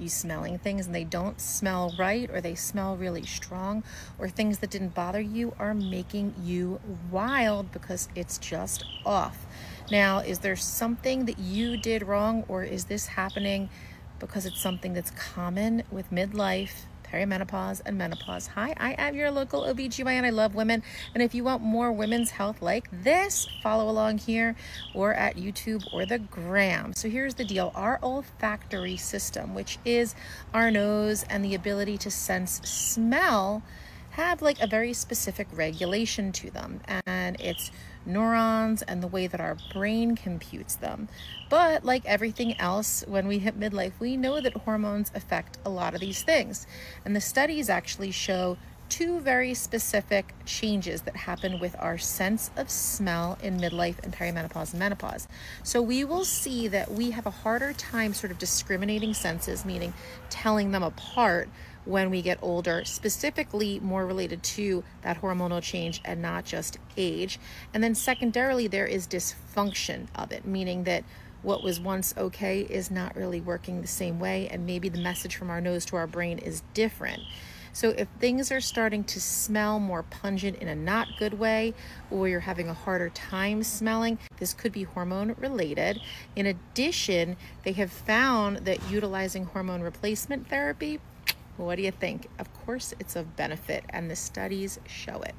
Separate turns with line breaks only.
you smelling things and they don't smell right or they smell really strong or things that didn't bother you are making you wild because it's just off. Now, is there something that you did wrong or is this happening because it's something that's common with midlife? Perimenopause, and menopause. Hi, I am your local OBGYN. I love women. And if you want more women's health like this, follow along here or at YouTube or the gram. So here's the deal our olfactory system, which is our nose and the ability to sense smell have like a very specific regulation to them and it's neurons and the way that our brain computes them. But like everything else, when we hit midlife, we know that hormones affect a lot of these things. And the studies actually show two very specific changes that happen with our sense of smell in midlife and perimenopause and menopause. So we will see that we have a harder time sort of discriminating senses, meaning telling them apart when we get older, specifically more related to that hormonal change and not just age. And then secondarily, there is dysfunction of it, meaning that what was once okay is not really working the same way, and maybe the message from our nose to our brain is different. So, if things are starting to smell more pungent in a not good way, or you're having a harder time smelling, this could be hormone related. In addition, they have found that utilizing hormone replacement therapy what do you think? Of course, it's of benefit, and the studies show it.